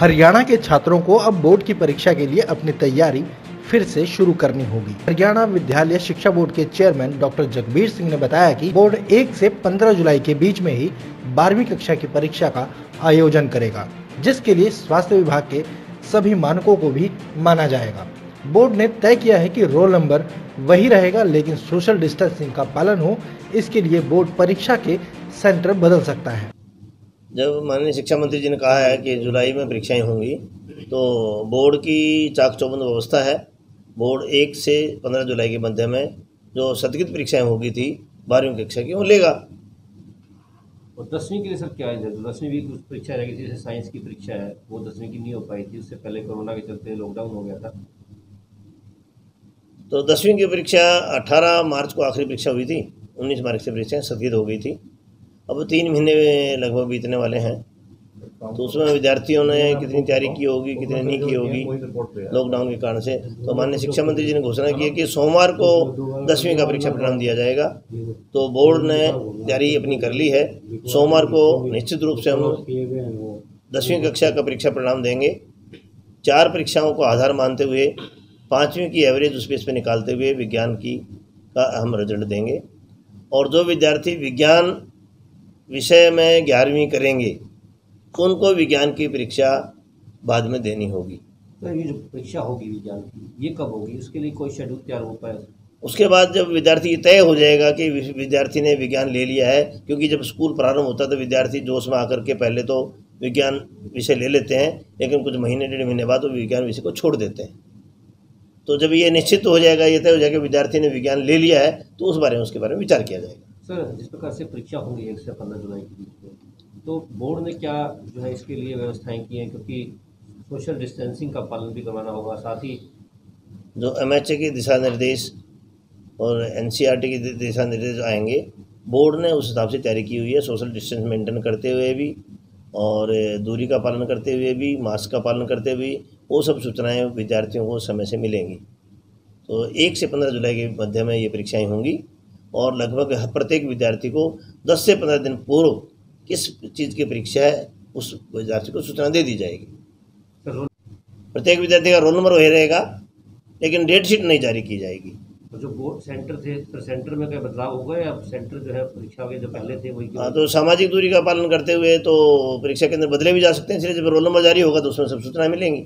हरियाणा के छात्रों को अब बोर्ड की परीक्षा के लिए अपनी तैयारी फिर से शुरू करनी होगी। हरियाणा विद्यालय शिक्षा बोर्ड के चेयरमैन डॉक्टर जगबीर सिंह ने बताया कि बोर्ड 1 से 15 जुलाई के बीच में ही बारहवीं कक्षा की परीक्षा का आयोजन करेगा, जिसके लिए स्वास्थ्य विभाग के सभी मानकों को भी माना जाएगा। बोर्ड ने तय किया है कि रोल नंबर वही रहेगा, लेकिन सोशल डिस्टेंसिंग का पालन हो, इसके लिए बोर्ड परीक्षा के सेंटर बदल सकता है। जब माननीय शिक्षा मंत्री जी ने कहा है कि जुलाई में परीक्षाएँ होंगी तो बोर्ड की चाक चौबंद व्यवस्था है। बोर्ड एक से पंद्रह जुलाई के मध्य में जो सतगित परीक्षाएँ होगी थी बारहवीं कक्षा की वो लेगा। और दसवीं के लिए सर क्या है? दसवीं भी कुछ परीक्षा रहेगी जैसे साइंस की परीक्षा है वो दसवीं की नहीं हो पाई थी उससे पहले कोरोना के चलते लॉकडाउन हो गया था। तो दसवीं की परीक्षा 18 मार्च को आखिरी परीक्षा हुई थी 19 मार्च से परीक्षा स्थगित हो गई थी। अब तीन महीने लगभग बीतने वाले हैं। तो उसमें विद्यार्थियों ने कितनी तैयारी की होगी, कितनी नहीं की होगी लॉकडाउन के कारण से? तो माननीय शिक्षा मंत्री जी ने घोषणा की है कि सोमवार को दसवीं का परीक्षा परिणाम दिया जाएगा। तो बोर्ड ने तैयारी अपनी कर ली है। सोमवार को निश्चित रूप से हम दसवीं कक्षा का परीक्षा परिणाम देंगे। चार परीक्षाओं को आधार मानते हुए, पाँचवीं की एवरेज उस पर निकालते हुए विज्ञान की का हम रिज़ल्ट देंगे। और जो विद्यार्थी विज्ञान विषय में ग्यारहवीं करेंगे तो उनको विज्ञान की परीक्षा बाद में देनी होगी। तो ये जो परीक्षा होगी विज्ञान की ये कब होगी? उसके लिए कोई शेड्यूल तैयार हो पाया उसके बाद जब विद्यार्थी तय हो जाएगा कि विद्यार्थी ने विज्ञान ले लिया है क्योंकि जब स्कूल प्रारंभ होता है तो विद्यार्थी जोश में आकर के पहले तो विज्ञान विषय ले लेते हैं लेकिन कुछ महीने डेढ़ महीने बाद वो विज्ञान विषय को छोड़ देते हैं। तो जब ये निश्चित हो जाएगा ये तय हो जाएगा विद्यार्थी ने विज्ञान ले लिया है तो उस बारे में उसके बारे में विचार किया जाएगा। सर जिस प्रकार से परीक्षा होंगी एक से पंद्रह जुलाई के बीच में। तो बोर्ड ने क्या जो है इसके लिए व्यवस्थाएँ की हैं? क्योंकि सोशल डिस्टेंसिंग का पालन भी करवाना होगा, साथ ही जो एमएचए के दिशा निर्देश और एन के दिशा निर्देश आएँगे, बोर्ड ने उस हिसाब से तैयारी की हुई है, सोशल डिस्टेंस मेंटेन करते हुए भी और दूरी का पालन करते हुए भी, मास्क का पालन करते हुए वो सब सूचनाएँ विद्यार्थियों को समय से मिलेंगी। तो एक से पंद्रह जुलाई के मध्य में ये परीक्षाएँ होंगी। और लगभग हर प्रत्येक विद्यार्थी को 10 से 15 दिन पूर्व किस चीज़ की परीक्षा है उस विद्यार्थी को सूचना दे दी जाएगी। प्रत्येक विद्यार्थी का रोल नंबर वही रहेगा लेकिन डेट शीट नहीं जारी की जाएगी। तो जो बोर्ड सेंटर थे तो सेंटर में क्या बदलाव होगा या सेंटर जो है परीक्षा के जो पहले थे वही हाँ तो सामाजिक दूरी का पालन करते हुए तो परीक्षा के अंदर बदले भी जा सकते हैं इसलिए जब रोल नंबर जारी होगा तो उसमें सब सूचनाएँ मिलेंगी।